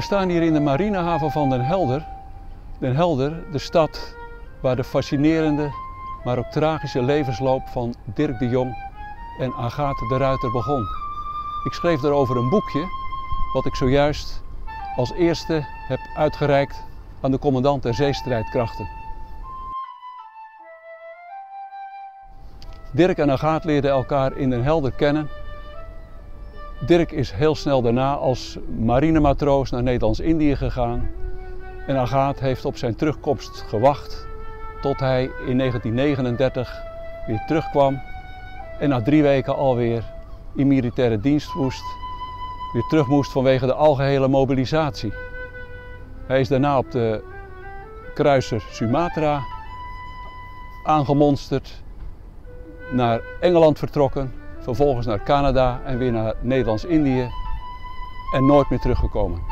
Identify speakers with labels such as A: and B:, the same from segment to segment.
A: staan hier in de marinehaven van Den Helder. Den Helder, de stad waar de fascinerende, maar ook tragische levensloop van Dirk de Jong en Agathe de Ruiter begon. Ik schreef daarover een boekje, wat ik zojuist als eerste heb uitgereikt aan de commandant der zeestrijdkrachten. Dirk en Agathe leerden elkaar in Den Helder kennen. Dirk is heel snel daarna als marinematroos naar Nederlands-Indië gegaan. En Agathe heeft op zijn terugkomst gewacht tot hij in 1939 weer terugkwam en na drie weken alweer in militaire dienst moest, weer terug moest vanwege de algehele mobilisatie. Hij is daarna op de kruiser Sumatra aangemonsterd, naar Engeland vertrokken, vervolgens naar Canada en weer naar Nederlands-Indië en nooit meer teruggekomen.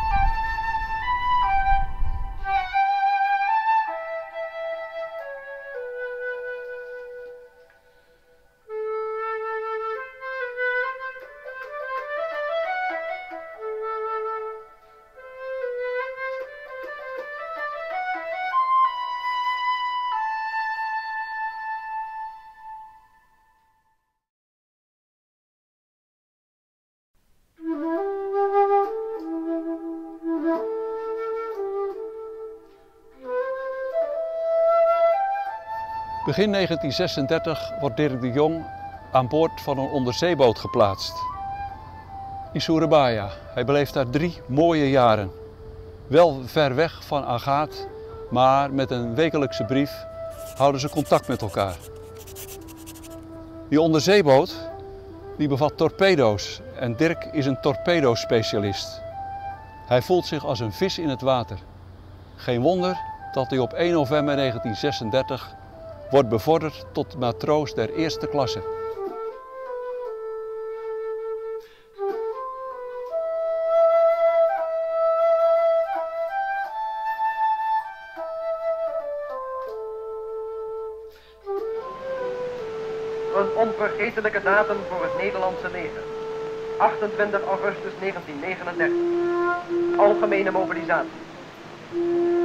A: Begin 1936 wordt Dirk de Jong aan boord van een onderzeeboot geplaatst. In Surabaya. Hij beleeft daar drie mooie jaren. Wel ver weg van Agaat, maar met een wekelijkse brief houden ze contact met elkaar. Die onderzeeboot die bevat torpedo's en Dirk is een torpedospecialist. Hij voelt zich als een vis in het water. Geen wonder dat hij op 1 november 1936 wordt bevorderd tot matroos der eerste klasse.
B: Een onvergetelijke datum voor het Nederlandse leger. 28 augustus 1939. Algemene mobilisatie.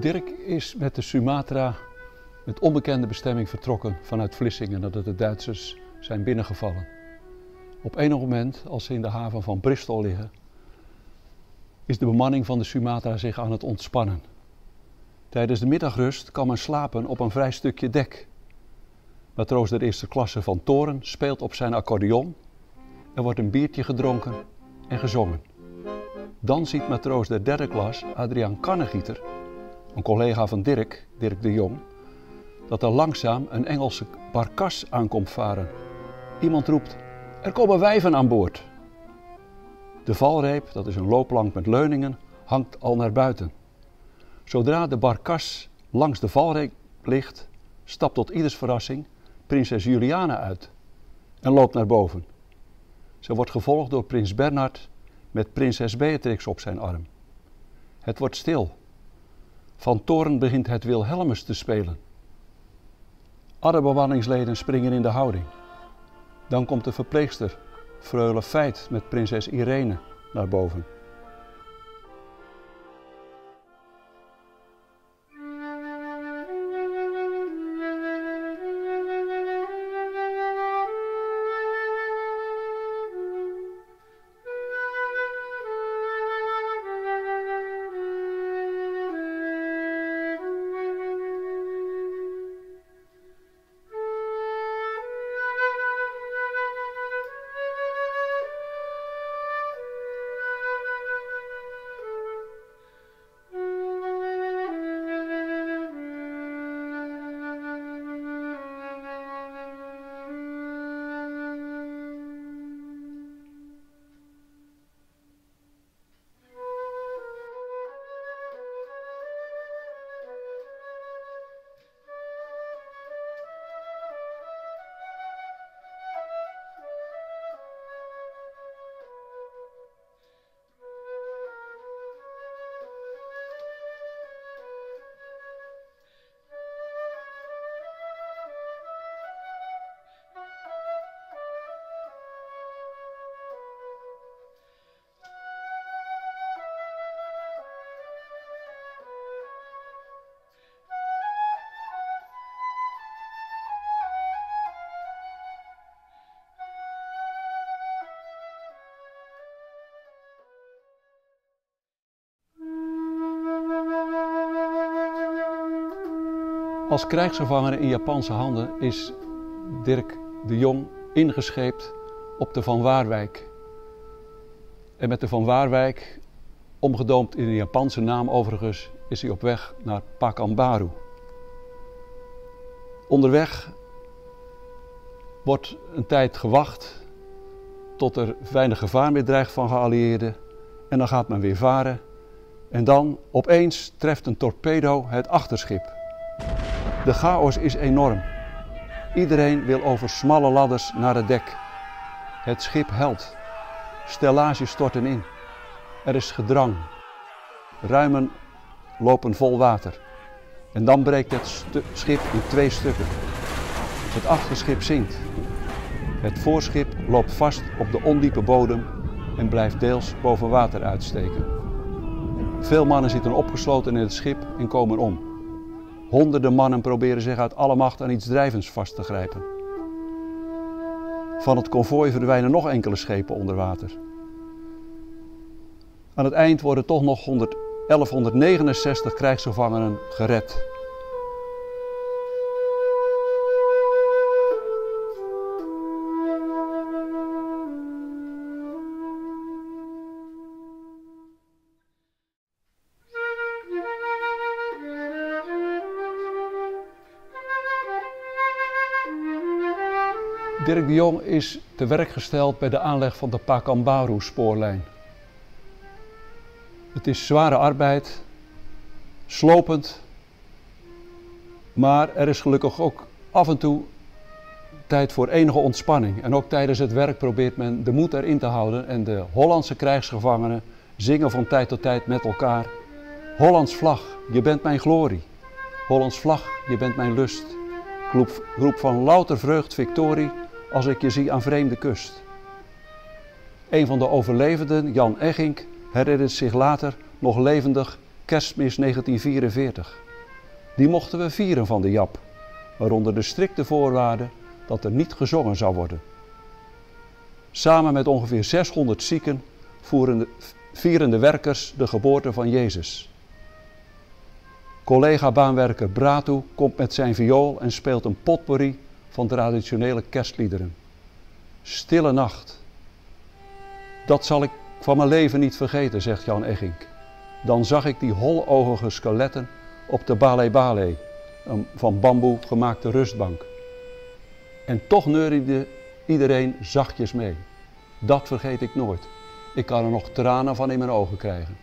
A: Dirk is met de Sumatra met onbekende bestemming vertrokken vanuit Vlissingen nadat de Duitsers zijn binnengevallen. Op enig moment, als ze in de haven van Bristol liggen, is de bemanning van de Sumatra zich aan het ontspannen. Tijdens de middagrust kan men slapen op een vrij stukje dek. Matroos der eerste klasse van Toren speelt op zijn accordeon. Er wordt een biertje gedronken en gezongen. Dan ziet matroos der derde klas, Adriaan Kannegieter, een collega van Dirk, Dirk de Jong, dat er langzaam een Engelse barkas aankomt varen. Iemand roept: Er komen wijven aan boord. De valreep, dat is een loopplank met leuningen, hangt al naar buiten. Zodra de barkas langs de valreep ligt, stapt tot ieders verrassing prinses Juliana uit en loopt naar boven. Ze wordt gevolgd door prins Bernhard met prinses Beatrix op zijn arm. Het wordt stil. Van Toren begint het Wilhelmus te spelen. Alle bemanningsleden springen in de houding. Dan komt de verpleegster, Freule Feit met prinses Irene, naar boven. Als krijgsgevangene in Japanse handen is Dirk de Jong ingescheept op de Van Waarwijk. En met de Van Waarwijk, omgedoomd in een Japanse naam overigens, is hij op weg naar Pakambaru. Onderweg wordt een tijd gewacht tot er weinig gevaar meer dreigt van geallieerden. En dan gaat men weer varen. En dan opeens treft een torpedo het achterschip. De chaos is enorm. Iedereen wil over smalle ladders naar het dek. Het schip helt. Stellages storten in. Er is gedrang. Ruimen lopen vol water. En dan breekt het schip in twee stukken. Het achterschip zinkt. Het voorschip loopt vast op de ondiepe bodem en blijft deels boven water uitsteken. Veel mannen zitten opgesloten in het schip en komen om. Honderden mannen proberen zich uit alle macht aan iets drijvends vast te grijpen. Van het konvooi verdwijnen nog enkele schepen onder water. Aan het eind worden toch nog 1169 krijgsgevangenen gered. Dirk de Jong is te werk gesteld bij de aanleg van de Pakambaru-spoorlijn. Het is zware arbeid, slopend, maar er is gelukkig ook af en toe tijd voor enige ontspanning. En ook tijdens het werk probeert men de moed erin te houden en de Hollandse krijgsgevangenen zingen van tijd tot tijd met elkaar: Hollands vlag, je bent mijn glorie. Hollands vlag, je bent mijn lust. Groep van louter vreugd, victorie als ik je zie aan vreemde kust. Een van de overlevenden, Jan Eggink, herinnert zich later nog levendig kerstmis 1944. Die mochten we vieren van de Jap, waaronder de strikte voorwaarde dat er niet gezongen zou worden. Samen met ongeveer 600 zieken vieren de werkers de geboorte van Jezus. Collega baanwerker Bratu komt met zijn viool en speelt een potpourri van traditionele kerstliederen. Stille nacht. Dat zal ik van mijn leven niet vergeten, zegt Jan Eggink. Dan zag ik die hologige skeletten op de Bale Bale, een van bamboe gemaakte rustbank. En toch neuriede iedereen zachtjes mee. Dat vergeet ik nooit. Ik kan er nog tranen van in mijn ogen krijgen.